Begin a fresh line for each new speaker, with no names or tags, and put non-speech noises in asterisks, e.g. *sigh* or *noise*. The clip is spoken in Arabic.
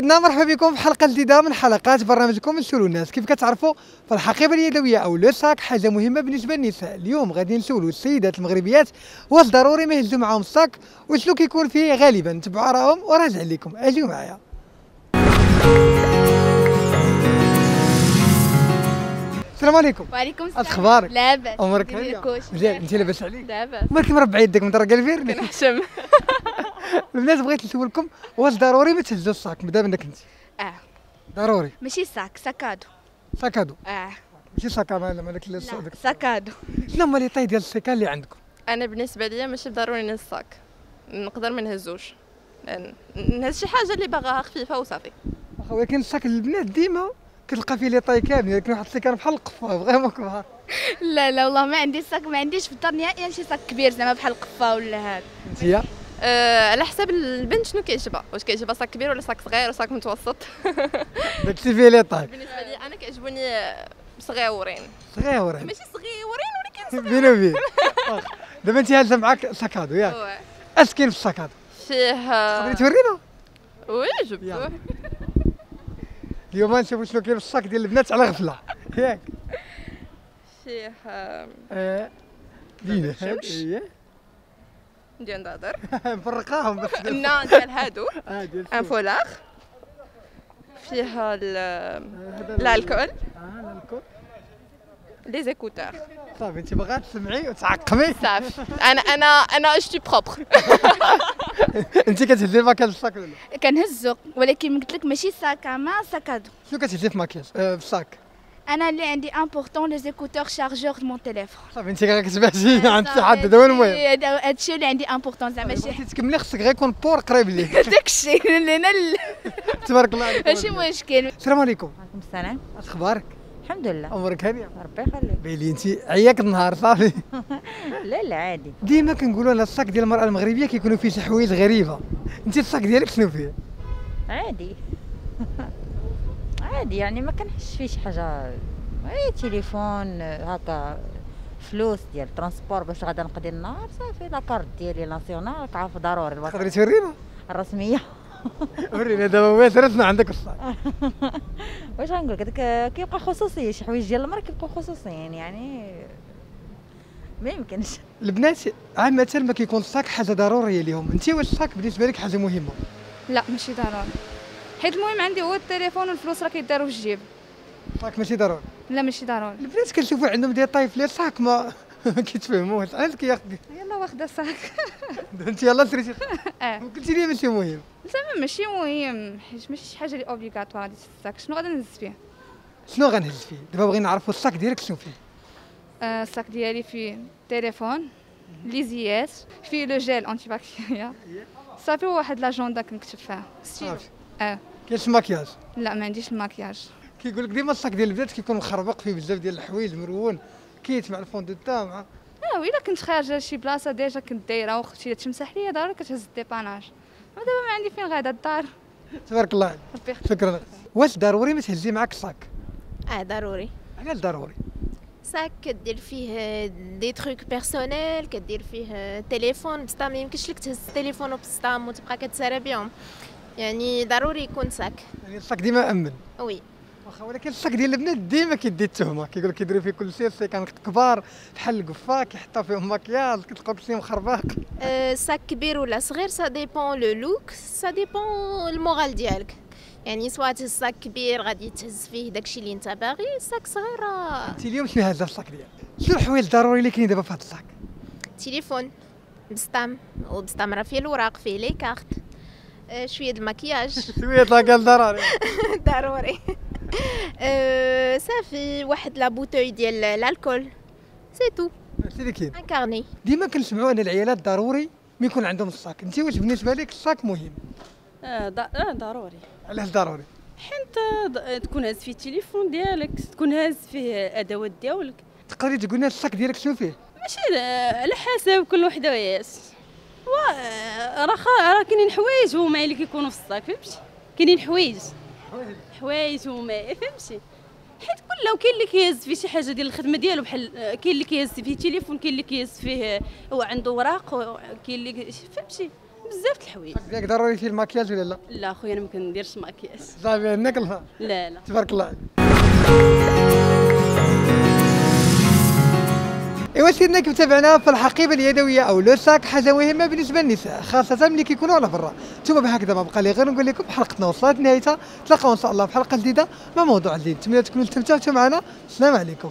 مشاهدينا مرحبا بكم في حلقة جديدة من حلقات برنامجكم نسولوا الناس. كيف كتعرفوا؟ فالحقيبه اليدويه أو le sac حاجة مهمة بالنسبة للنساء. اليوم غادي نسولوا السيدات المغربيات واش ضروري ما يهزوا معاهم ال sac وشنو كيكون فيه غالبا نتبعوا رأهم وراجع لكم. أجيو معايا. السلام عليكم.
وعليكم السلام.
أخبارك؟
لاباس
امورك مزيان أنت لاباس عليك؟
لاباس
مالك مربع يدك من درجة الفير
كنحشم. *laughs*
البنات بغيت نسولكم واش ضروري ما تهزوا ال sac دابا انك انت.
آه.
ضروري.
ماشي ساك ساكادو.
ساكادو.
آه.
ماشي sac à main مالك لا
sac
à
dos.
شنو هما les tailles ديال السيكان اللي عندكم؟
أنا بالنسبة ليا ماشي ضروري نهز ال sac نقدر ما نهزوش. لأن نهز شي حاجة اللي باغاها خفيفة وصافي.
واخا ولكن ال sac البنات ديما كتلقى فيه les tailles كاملين لكن واحد السيكان بحال القفه vraiment كبار
لا لا والله ما عندي sac ما عنديش في الدار نهائيا شي sac كبير زعما بحال القفه ولا هذا
انت
على حساب البنت شنو كيعجبها. واش كيعجبها sac كبير ولا sac صغير ولا sac متوسط؟ *laughs*
داك الشيء فيه les tailles
بالنسبة لي أنا كيعجبوني صغيورين.
صغيور
ماشي صغيورين ولكن
بينو وبين واخا. دابا انت هازه معاك sac à
dos ياك.
اش كاين في ال sac à dos؟
فيه
تقدري تورينا؟
oui
يلا.
جبتوه
اليوم نشوفوا شنو كاين في ال sac ديال البنات على غفلة. ياك.
فيه آه،
آه، دينا.
ديال نضادر
مفرقاهم *laughs* بس
ديال هادو. *laughs*
آه ديال
ان. فولاغ. فيه ال-
هذا
الالكول
آه الالكول
لي زيكوتور
صافي انت باغا تسمعي وتعقمي
صافي. أنا أنا أنا جو بروبر *laughs*
انت كتهزي الماكياج في الساك ولا لا؟
كنهزو ولكن قلت لك ماشي ساك ما ساكادو
شنو كتهزي في ماكياج؟ آه، في الساك.
أنا اللي عندي important les écouteurs chargeur de mon téléphone
صافي انت كتبعتي عند شي حد هذا هو المهم
هادشي اللي عندي important زعما شي
بغيتي تكملي خصك غير يكون بور قريب ليك
داكشي لينا
تبارك الله عليك
ماشي مشكل
السلام عليكم
عليكم السلام
اش أخبارك
الحمد لله
امورك هانيه
ربي يخليك
بيلي انت عياك النهار صافي
لا لا عادي.
ديما كنقولوا ان ال sac ديال المرأة المغربية كيكونوا فيه شي حوايج غريبة. انت ال sac ديالك شنو فيه؟
عادي. *laughs* عادي يعني ما كنحش فيه شي حاجة. أي تليفون هكا فلوس ديال transport باش غادا نقضي النهار صافي la carte ديالي nationale كعرف ضروري الوطن
تقدري تورينا.
الرسمية. *laughs*
ورينا دابا هو درسنا عندك ال sac *laughs*
واش غنقول لك؟ كيبقى خصوصيه شي حوايج ديال المراه كيبقاو خصوصيين يعني ما يمكنش.
البنات عامة ما كيكون ال sac حاجة ضرورية ليهم انت واش ال sac بالنسبة لك حاجة مهمة؟
لا ماشي ضروري. حيت المهم عندي هو التليفون والفلوس راه كيداروا في الجيب.
الساك ماشي ضروري.
لا ماشي ضروري.
البنات كنشوفوا عندهم des tailles في les sacs ما *laughs* كيتفهموش علاش كياخذ
يلا واخده ساك *laughs*
انت يلاه شريتي *laughs*
آه.
قلتي لي ماشي مهم.
زعما ماشي مهم حيت ماشي شي حاجة اللي obligatoire هادي الساك شنو غادي نهز فيه؟
شنو غنهز فيه؟ دابا بغينا نعرفوا الساك ديالك شنو فيه.
آه الساك ديالي فيه تليفون ليزيات فيه لو جيل انتي باكتيريا صافي واحد لاجوندا كنكتب فيها. ستيلو
صافي.
آه.
كاين شي ماكياج؟
لا ما عنديش الماكياج.
كيقول لك ديما الساك ديال البنات كيكون مخربق فيه بزاف ديال الحوايج مرون كيت مع الفون دو مع
آه وإلا كنت خارجة لشي بلاصة ديجا كنت دايرة واختي تمسح ليا ضروري كتهز الديباناج. ودابا ما عندي فين غادا الدار.
تبارك الله عليك.
ربي
شكرا. واش ضروري ما تهزي معاك الساك
آه ضروري.
علاش ضروري؟
ساك كدير فيه des trucs personnels كدير فيه تليفون بسطام ما يمكنش لك تهز التليفون وبسطام وتبقى كتسارى بهم يعني ضروري يكون ساك.
يعني الساك ديما أمن.
oui.
واخا ولكن الساك ديال البنات ديما كيدي التهمة. كيقول لك كيديروا فيه كل شيء السيكان كبار بحال القفا كيحطوا فيهم ماكياج كتلقاو كل شيء مخربق.
آه، ساك كبير ولا صغير ça dépend le look ça dépend ال moral ديالك. يعني سواء تهز ساك كبير غادي تهز فيه داكشي اللي انت باغي ساك صغير
انت اليوم شنو في الساك ديالك؟ شنو الحوايج الضروري اللي كاين دابا في هذا الساك؟
تليفون بسطام وبسطام راه فيه الوراق فيه les cartes. شوية د المكياج *laughs*
شوية لاكال *laughs* ضروري
ضروري. *laughs* أه صافي واحد la bouteille ديال l'alcool c'est tout
هادشي اللي كاين.
un carnet
ديما كنسمعوا أن العيالات ضروري ما يكون عندهم الساك أنت واش بالنسبة لك الساك مهم؟
آه ض- آه، ضروري.
علاش ضروري؟
حيت تكون هاز فيه التليفون ديالك تكون هاز فيه أدوات ديالك.
تقدري تقول لنا الساك ديالك شنو فيه
ماشي على حسب كل وحده وياس. راه راه كاينين حوايج هما اللي كيكونوا في الصاك فهمتي؟ كاينين حوايج. حوايج هما فهمتي؟ حيت كل كاين اللي كيهز فيه شي حاجة ديال الخدمة ديالو بحال آه، كاين اللي كيهز فيه تليفون كاين اللي كيهز فيه آه، هو عنده وراق و- كاين اللي فهمتي؟ بزاف د الحوايج.
ياك ضروري فيه الماكياج ولا لا؟
لا خويا أنا ما كنديرش ماكياج
صافي عندك
لا لا.
تبارك الله. ايوا سيدنا كيف تابعنا فالحقيبه اليدوية أو لو ساك حاجة مهمه بالنسبة للنساء خاصة ملي كيكونوا على برا. ثم بهكذا ما بقى لي غير نقول لكم حلقتنا وصلت نهايتها. تلاقاو إن شاء الله في حلقة جديدة مع موضوع جديد. نتمنى تكونوا استمتعتوا معنا. السلام عليكم.